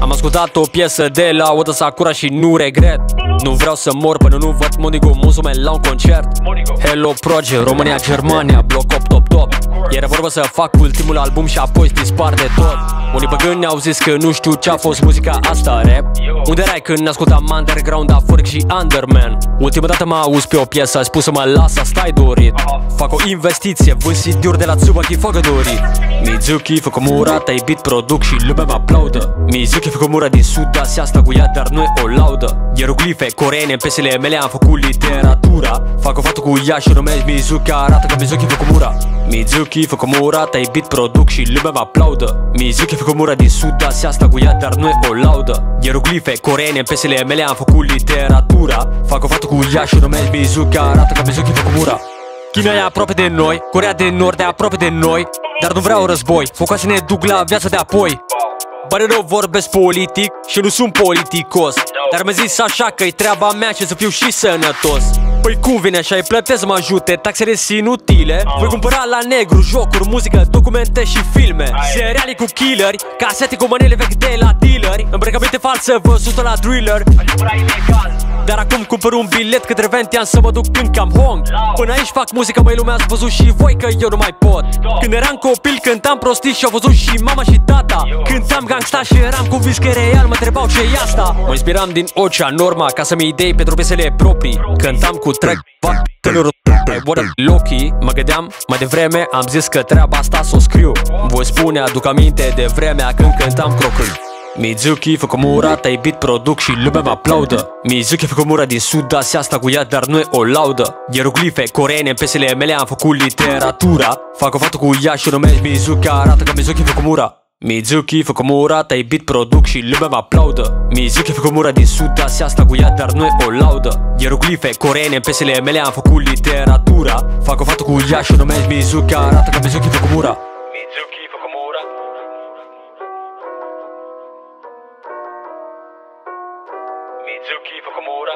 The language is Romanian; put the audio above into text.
Am ascultat o piesă de la Oda Sakura și nu regret. Nu vreau să mor până nu văd Monigo Muzume la un concert. Hello Proge, România, Germania, bloc 8 top top. Era vorba să fac ultimul album și apoi să dispar de tot Unii băgâni au zis că nu știu ce a fost muzica asta rap. Unde erai când ascultam underground, aforic și underman? Ultima dată m-a auz pe o piesă, ai spus să mă las, asta dorit. Fac o investiție, vând CD-uri de la Tsubaki Fogadori Mizuki, Fukumura, te iubit, produc și lumea mă aplaudă. Mizuki, Fukumura din Sud-Asia, asta cu ea, dar nu e o laudă. Ieroglife, coreene, în piesele mele am făcut literatura. Fac o fată cu ea și o numesc Mizuki, arată ca Mizuki Fukumura Mizuki, Fukumura, te iubit, produc și lumea mă aplaudă. Mizuki, Fukumura din Sud-Asia, asta cu ea, dar nu e o laudă. Ieroglife, coreene, în piesele mele am făcut literatura. Fac o fată cu ea și o numesc Mizuki, arată ca Mizuki Fukumura China e aproape de noi, Corea de Nord e aproape de noi Dar nu vreau război, focoase ne duc la viața de apoi. Pare rău vorbesc politic și nu sunt politicos Dar mi-a zis așa că e treaba mea și să fiu și sănătos Păi cum vine așa, îi plătesc să mă ajute, taxele sunt inutile. Voi cumpăra la negru jocuri, muzică, documente și filme. Seriale cu killeri, casete cu manele vechi de la dealeri Îmbrăcăminte falsă văzută la thriller dar acum cumpăr un bilet către Ventian să mă duc în Cam Hong. Până aici fac muzică, mai lumea ați văzut și voi că eu nu mai pot. Când eram copil cântam prostii și au văzut și mama și tata. Cântam gangsta și eram convins că e real, mă întrebau ce e asta. Mă inspiram din Ocea, Norma, ca să-mi idei pentru piesele proprii. Cântam cu track, fac tânărul What up, Loki. Mă gândeam mai devreme, am zis că treaba asta să o scriu. Voi spune, aduc aminte de vremea când cântam crocând Mizuki, Fukumura, te iubit, produc și lumea mă aplaudă. Mizuki, Fukumura din Sud-Asia, asta cu ea, dar nu e o laudă. Ieroglife, coreene, în piesele mele am făcut literatura. Fac o fată cu ea și o numesc Mizuki, arată ca Mizuki Fukumura. Mizuki, Fukumura, te iubit, produc și lumea mă aplaudă. Mizuki, Fukumura din Sud-Asia, asta cu ea, dar nu e o laudă. Ieroglife, coreene, în piesele mele am făcut literatura. Fac o fată cu ea și o numesc Mizuki, arată ca Mizuki Fukumura Mitsuki på Komoda